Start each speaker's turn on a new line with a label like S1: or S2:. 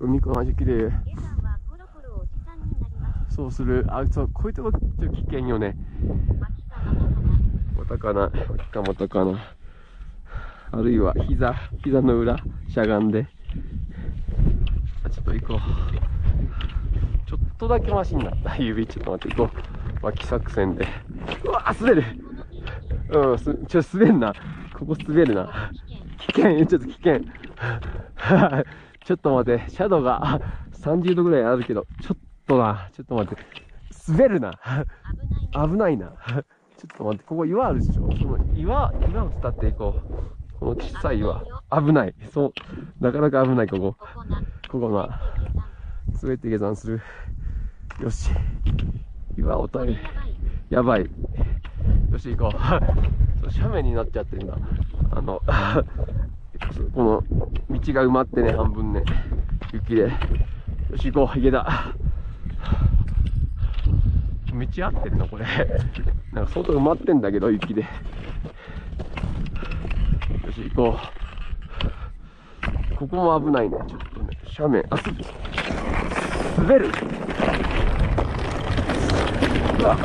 S1: 海この味綺麗。
S2: 下山はコロコロおじさんになります。
S1: そうする。あ、そう、こういうとこちょっと危険よね。
S2: またかな。
S1: またかまたかな。あるいは膝、膝の裏、しゃがんで。あちょっと行こう。ちょっとだけマシになった。指、ちょっと待って、行こう。脇作戦で。うわ、滑る。うん、すちょ、滑んな。ここ滑るな。危険、ちょっと危険。ちょっと待って、シャドウが あ30度ぐらいあるけど、ちょっとな、ちょっと待って。滑るな。
S2: 危ない。
S1: 危ないな。ちょっと待って、ここ岩あるでしょその岩、岩を伝っていこう。この小さい岩。危ない。そう。なかなか危ない、ここ。
S2: ここな。
S1: 滑って下山する。よし。岩を耐える。やばい。よし、行こう。そう斜面になっちゃってるな。あの、この道が埋まってね、半分ね。雪で。よし、行こう、池田。道合ってるの？これ。なんか相当埋まってんだけど、雪で。よし、行こう。ここも危ないね。ちょっとね、斜面。あ、滑る。うわ